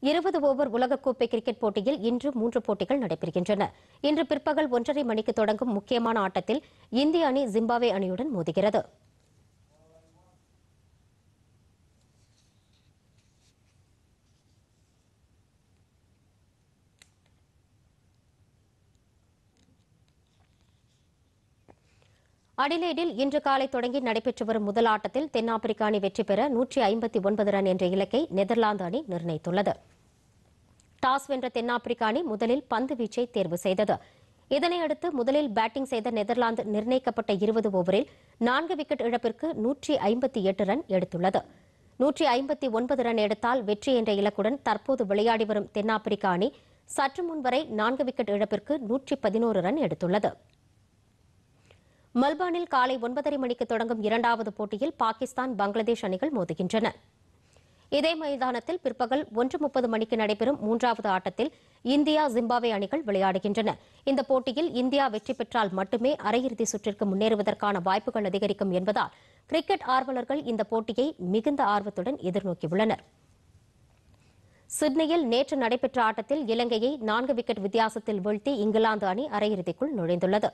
இருபது ஓவர் உலகக்கோப்பை கிரிக்கெட் போட்டியில் இன்று மூன்று போட்டிகள் நடைபெறுகின்றன. இன்று பிற்பகல் ஒன்றரை மணிக்கு தொடங்கும் முக்கியமான ஆட்டத்தில் இந்திய அணி ஜிம்பாவே அணியுடன் மோதுகிறது. அடிலேடில் இன்று காலை தொடங்கி நடைபெற்று வரும் முதல் ஆட்டத்தில் தென்னாப்பிரிக்க அணி வெற்றி பெற நூற்றி ஐம்பத்தி ஒன்பது ரன் என்ற இலக்கை நெதர்லாந்து அணி நிர்ணயித்துள்ளது. டாஸ் வென்ற தென்னாப்பிரிக்க அணி முதலில் பந்து வீச்சை தேர்வு செய்தது. இதனையடுத்து முதலில் பேட்டிங் செய்த நெதர்லாந்து நிர்ணயிக்கப்பட்ட இருபது ஓவரில் நான்கு விக்கெட் இழப்பிற்கு நூற்றி ஐம்பத்தி எட்டு ரன் எடுத்துள்ளது. நூற்றி ஐம்பத்தி ஒன்பது ரன் எடுத்தால் வெற்றி என்ற இலக்குடன் தற்போது விளையாடி வரும் தென்னாப்பிரிக்க அணி சற்று முன்வரை நான்கு விக்கெட் இழப்பிற்கு நூற்றி பதினோரு ரன் எடுத்துள்ளது. மெல்பர்னில் காலை ஒன்பதரை மணிக்கு தொடங்கும் இரண்டாவது போட்டியில் பாகிஸ்தான் பங்களாதேஷ் அணிகள் மோதுகின்றன. இதே மைதானத்தில் பிற்பகல் ஒன்று முப்பது மணிக்கு நடைபெறும் மூன்றாவது ஆட்டத்தில் இந்தியா ஜிம்பாப்வே அணிகள் விளையாடுகின்றன. இந்த போட்டியில் இந்தியா வெற்றி பெற்றால் மட்டுமே அரையிறுதி சுற்றிற்கு முன்னேறுவதற்கான வாய்ப்புகள் அதிகரிக்கும் என்பதால் கிரிக்கெட் ஆர்வலர்கள் இந்த போட்டியை மிகுந்த ஆர்வத்துடன் எதிர்நோக்கியுள்ளனர். சிட்னியில் நேற்று நடைபெற்ற ஆட்டத்தில் இலங்கையை நான்கு விக்கெட் வித்தியாசத்தில் வீழ்த்தி இங்கிலாந்து அணி அரையிறுதிக்குள் நுழைந்துள்ளது.